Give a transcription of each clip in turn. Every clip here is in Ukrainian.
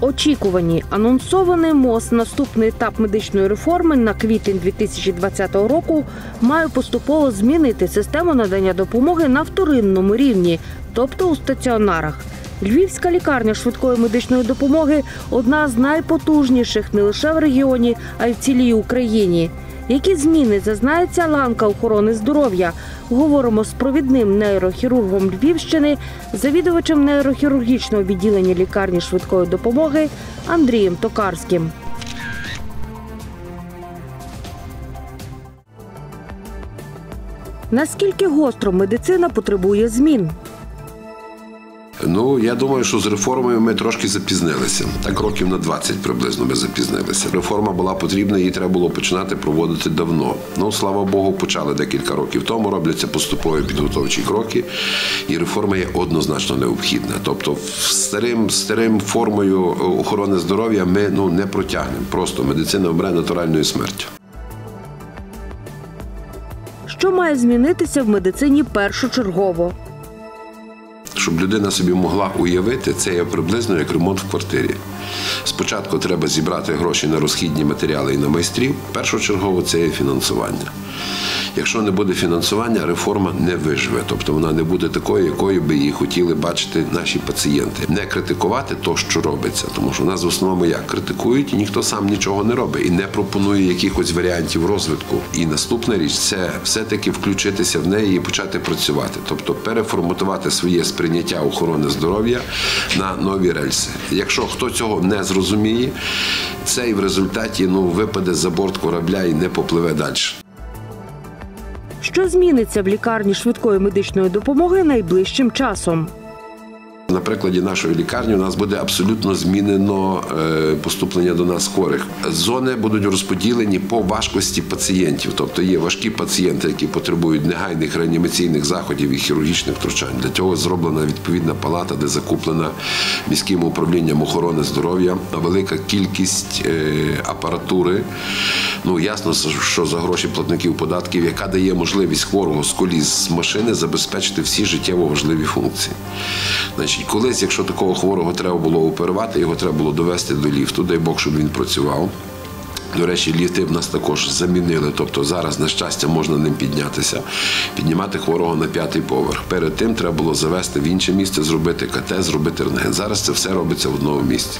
очікувані. Анонсований МОЗ наступний етап медичної реформи на квітень 2020 року має поступово змінити систему надання допомоги на вторинному рівні, тобто у стаціонарах. Львівська лікарня швидкої медичної допомоги одна з найпотужніших не лише в регіоні, а й в цілій Україні. Які зміни зазнається ланка охорони здоров'я? Говоримо з провідним нейрохірургом Львівщини, завідувачем нейрохірургічного відділення лікарні швидкої допомоги Андрієм Токарським. Наскільки гостро медицина потребує змін? Ну я думаю, що з реформою ми трошки запізнилися. Так років на 20 приблизно ми запізнилися. Реформа була потрібна, її треба було починати проводити давно. Ну слава Богу, почали декілька років тому. Робляться поступові підготовчі кроки, і реформа є однозначно необхідна. Тобто, старим старим формою охорони здоров'я ми ну не протягнемо. Просто медицина вмре натуральною смертю. Що має змінитися в медицині першочергово? Щоб людина собі могла уявити, це є приблизно як ремонт в квартирі. Спочатку треба зібрати гроші на розхідні матеріали і на майстрів. Першочергово це є фінансування. Якщо не буде фінансування, реформа не виживе, тобто вона не буде такою, якою би її хотіли бачити наші пацієнти. Не критикувати то, що робиться, тому що в нас в основному як критикують, і ніхто сам нічого не робить і не пропонує якихось варіантів розвитку. І наступна річ це все-таки включитися в неї і почати працювати, тобто переформатувати своє сприйняття охорони здоров'я на нові рельси. Якщо хто цього не зрозуміє, це і в результаті ну випаде за борт корабля і не попливе далі. Що зміниться в лікарні швидкої медичної допомоги найближчим часом? На прикладі нашої лікарні у нас буде абсолютно змінено е, поступлення до нас хворих. Зони будуть розподілені по важкості пацієнтів, тобто є важкі пацієнти, які потребують негайних реанімаційних заходів і хірургічних втручань. Для цього зроблена відповідна палата, де закуплена міським управлінням охорони здоров'я велика кількість е, апаратури. Ну ясно, що за гроші платників податків, яка дає можливість хворого з коліс з машини забезпечити всі життєво важливі функції. Значить, колись, якщо такого хворого треба було оперувати, його треба було довести до ліфту, дай Бог, щоб він працював. До речі, ліфти в нас також замінили. Тобто зараз, на щастя, можна ним піднятися, піднімати хворого на п'ятий поверх. Перед тим треба було завести в інше місце, зробити КТ, зробити рентген. Зараз це все робиться в одному місці.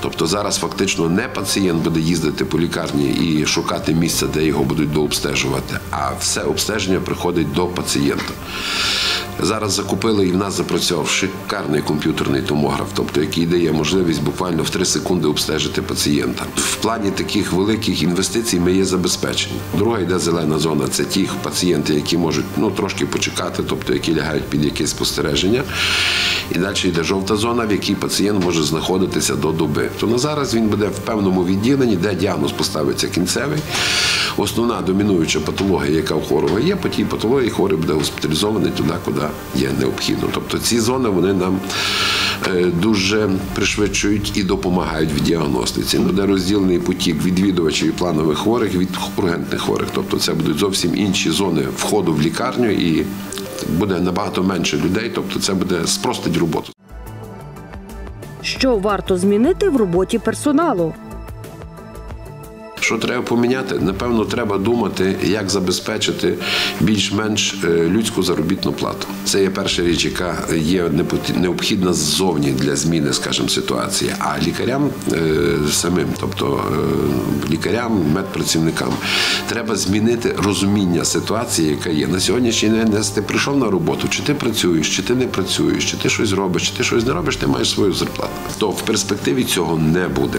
Тобто зараз фактично не пацієнт буде їздити по лікарні і шукати місце, де його будуть дообстежувати, а все обстеження приходить до пацієнта. Зараз закупили і в нас запрацював шикарний комп'ютерний томограф, тобто який дає можливість буквально в 3 секунди обстежити пацієнта. В плані таких великих інвестицій ми є забезпечені. Друга йде зелена зона це ті пацієнти, які можуть ну трошки почекати, тобто які лягають під якесь спостереження. І далі йде жовта зона, в якій пацієнт може знаходитися до доби. То на зараз він буде в певному відділенні, де діагноз поставиться кінцевий. Основна домінуюча патологія, яка у хворого є, по тій патології хворий буде госпіталізований туди, куди є необхідно. Тобто ці зони вони нам дуже пришвидшують і допомагають в діагностиці. Буде розділений потік відвідувачів і планових хворих від ургентних хворих. Тобто це будуть зовсім інші зони входу в лікарню і буде набагато менше людей, тобто це буде спростить роботу. Що варто змінити в роботі персоналу? Що треба поміняти? Напевно, треба думати, як забезпечити більш-менш е, людську заробітну плату. Це є перша річ, яка є необхідна ззовні для зміни, скажімо, ситуації. А лікарям е, самим, тобто е, лікарям, медпрацівникам, треба змінити розуміння ситуації, яка є на сьогоднішній день. Ти прийшов на роботу, чи ти працюєш, чи ти не працюєш, чи ти щось робиш, чи ти щось не робиш, ти маєш свою зарплату. То в перспективі цього не буде.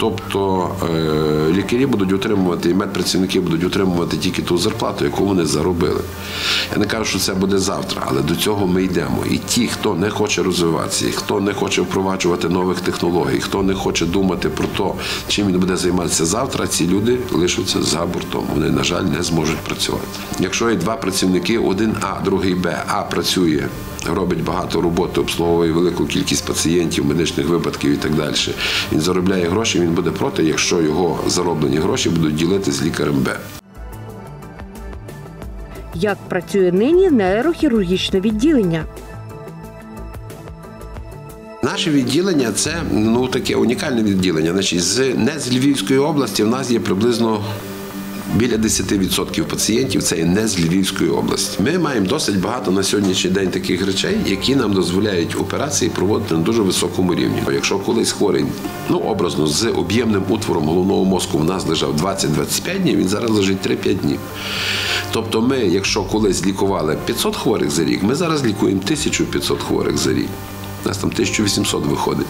Тобто е, лікарі будуть отримувати і медпрацівники будуть отримувати тільки ту зарплату, яку вони заробили. Я не кажу, що це буде завтра, але до цього ми йдемо. І ті, хто не хоче розвиватися, і хто не хоче впроваджувати нових технологій, хто не хоче думати про те, чим він буде займатися завтра, ці люди лишаться за бортом. Вони, на жаль, не зможуть працювати. Якщо є два працівники, один А, другий Б, А працює робить багато роботи, обслуговує велику кількість пацієнтів, медичних випадків і так далі. Він заробляє гроші, він буде проти, якщо його зароблені гроші будуть ділити з лікарем Б. Як працює нині нейрохірургічне відділення? Наше відділення це ну таке унікальне відділення. Значить, з не з Львівської області в нас є приблизно. Біля 10% пацієнтів це є не з Львівської області. Ми маємо досить багато на сьогоднішній день таких речей, які нам дозволяють операції проводити на дуже високому рівні. Якщо колись хворий, ну образно, з об'ємним утвором головного мозку в нас лежав 20-25 днів, він зараз лежить 3-5 днів. Тобто, ми, якщо колись лікували 500 хворих за рік, ми зараз лікуємо 1500 хворих за рік. У нас там 1800 виходить.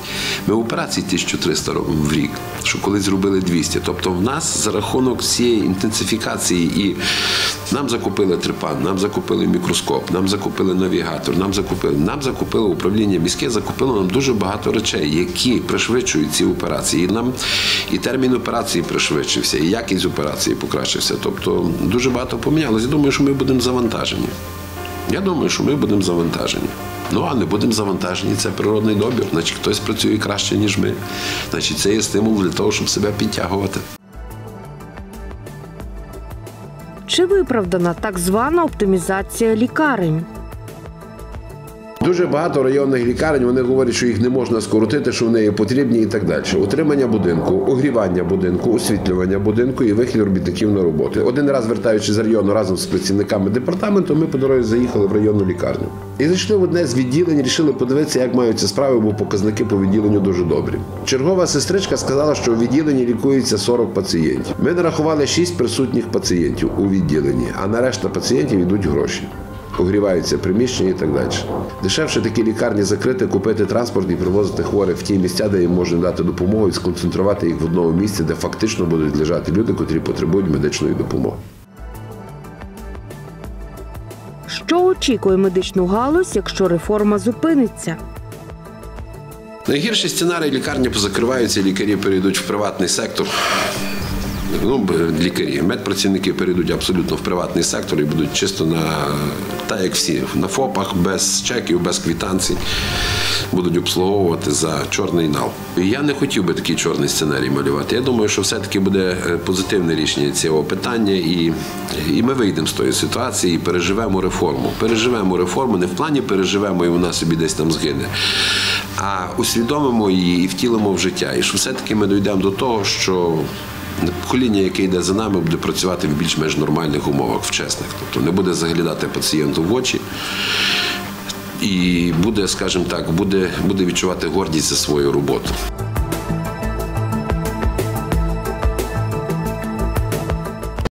Ми операції 1300 робимо в рік, що колись зробили 200. Тобто в нас за рахунок цієї інтенсифікації і нам закупили трипан, нам закупили мікроскоп, нам закупили навігатор, нам закупили, нам закупили управління міське, закупило нам дуже багато речей, які пришвидшують ці операції. І нам і термін операції пришвидшився, і якість операції покращився. Тобто дуже багато помінялося. Я думаю, що ми будемо завантажені. Я думаю, що ми будемо завантажені. Ну, а не будемо завантажені, це природний добір. Значить, хтось працює краще, ніж ми. Значить, це є стимул для того, щоб себе підтягувати. Чи виправдана так звана оптимізація лікарень? Дуже багато районних лікарень вони говорять, що їх не можна скоротити, що вони є потрібні і так далі. Утримання будинку, огрівання будинку, освітлювання будинку і вихід робітників на роботу. Один раз вертаючи з району разом з працівниками департаменту, ми по дорозі заїхали в районну лікарню. І зайшли в одне з відділень, рішили подивитися, як маються справи, бо показники по відділенню дуже добрі. Чергова сестричка сказала, що у відділенні лікується 40 пацієнтів. Ми нарахували 6 присутніх пацієнтів у відділенні, а на решта пацієнтів йдуть гроші огріваються приміщення і так далі. Дешевше такі лікарні закрити, купити транспорт і привозити хворих в ті місця, де їм можна дати допомогу і сконцентрувати їх в одному місці, де фактично будуть лежати люди, котрі потребують медичної допомоги. Що очікує медичну галузь, якщо реформа зупиниться? Найгірший сценарій лікарні позакриваються, лікарі перейдуть в приватний сектор. Ну, лікарі, медпрацівники перейдуть абсолютно в приватний сектор і будуть чисто на так, як всі, на ФОПах, без чеків, без квітанцій, будуть обслуговувати за чорний нал. Я не хотів би такий чорний сценарій малювати. Я думаю, що все-таки буде е, позитивне рішення цього питання, і, і ми вийдемо з тої ситуації і переживемо реформу. Переживемо реформу не в плані переживемо і вона собі десь там згине, а усвідомимо її і втілимо в життя. І що все-таки ми дійдемо до того, що покоління, яке йде за нами, буде працювати в більш-менш нормальних умовах, в чесних. Тобто не буде заглядати пацієнту в очі. І буде, скажімо так, буде, буде відчувати гордість за свою роботу.